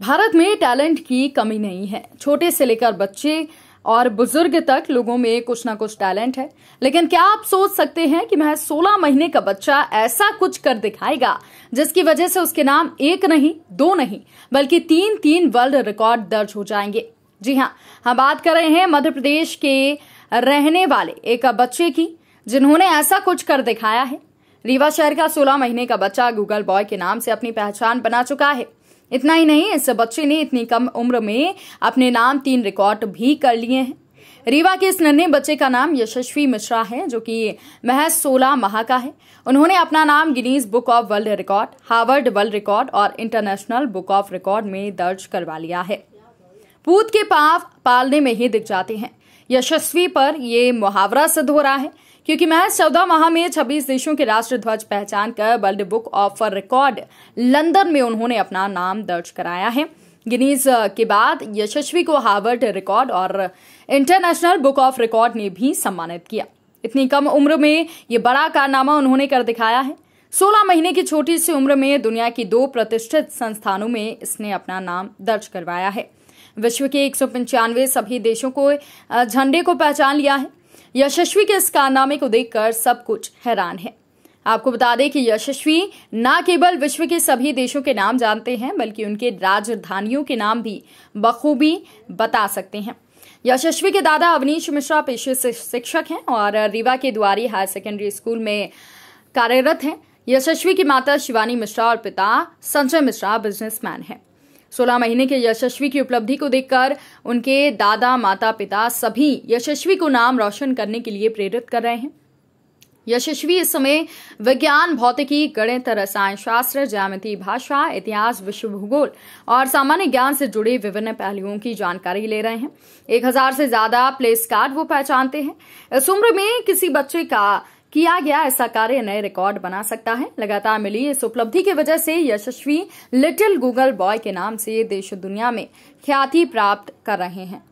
भारत में टैलेंट की कमी नहीं है। छोटे से लेकर बच्चे और बुज़ुर्ग तक लोगों में कुछ ना कुछ टैलेंट है। लेकिन क्या आप सोच सकते हैं कि महज 16 महीने का बच्चा ऐसा कुछ कर दिखाएगा, जिसकी वजह से उसके नाम एक नहीं, दो नहीं, बल्कि तीन तीन वर्ल्ड रिकॉर्ड दर्ज हो जाएँगे? जी हाँ हम बात कर रहे हैं मध्य प्रदेश के रहने वाले एक बच्चे की, जिन्होंने ऐसा कुछ कर दिखाया है। रीवा शहर का 16 महीने का बच्चा गूगल बॉय के नाम से अपनी पहचान बना चुका है। इतना ही नहीं, इस बच्चे ने इतनी कम उम्र में अपने नाम तीन रिकॉर्ड भी कर लिए हैं। रीवा के इस नन्हे बच्चे का नाम यशस्वी मिश्रा है, जो कि महज 16 माह का है। उन्होंने अपना नाम Guinness book of world record, Harvard world record और इंटरनेशनल बुक ऑफ़ रिकॉर्ड में दर्ज करवा लिया है। पूत के पाव पालने में ही दिख जाते हैं। यशस्वी पर यह मुहावरा सिद्ध हो रहा है क्योंकि महज चौदह माह में छब्बीस देशों के राष्ट्र ध्वज पहचान कर world book of record London में उन्होंने अपना नाम दर्ज कराया है। गिनीज के बाद यशस्वी को हार्वर्ड रिकॉर्ड और इंटरनेशनल बुक ऑफ़ रिकॉर्ड ने भी सम्मानित किया। इतनी कम उम्र में ये बड़ा कारनामा उन्होंने कर दिखाया है। 16 महीने की छोटी सी उम्र में दुनिया की दो प्रतिष्ठित संस्थानों में इसने अपना नाम दर्ज करवाया है। विश्व के एक सौ पंचानवे सभी देशों को झंडे को पहचान लिया है। यशस्वी के इस कारनामे को देखकर सब कुछ हैरान है। आपको बता दें कि यशस्वी न केवल विश्व के सभी देशों के नाम जानते हैं, बल्कि उनके राजधानियों के नाम भी बखूबी बता सकते हैं। यशस्वी के दादा अवनीश मिश्रा पेशे से शिक्षक हैं और रीवा के द्वारी हायर सेकेंडरी स्कूल में कार्यरत हैं। यशस्वी की माता शिवानी मिश्रा और पिता संजय मिश्रा बिजनेसमैन हैं। सोलह महीने के यशस्वी की उपलब्धि को देखकर उनके दादा, माता, पिता सभी यशस्वी को नाम रोशन करने के लिए प्रेरित कर रहे हैं। यशस्वी इस समय विज्ञान, भौतिकी, गणित, रसायन शास्त्र, ज्यामिति, भाषा, इतिहास, विश्व भूगोल और सामान्य ज्ञान से जुड़े विभिन्न पहलुओं की जानकारी ले रहे हैं। एक हज़ार से ज़्यादा प्लेस कार्ड वो पहचानते हैं। इस उम्र में किसी बच्चे का किया गया, ऐसा कार्य नए रिकॉर्ड बना सकता है। लगातार मिली इस उपलब्धि की वजह से यशस्वी लिटिल गूगल बॉय के नाम से देश दुनिया में ख्याति प्राप्त कर रहे हैं।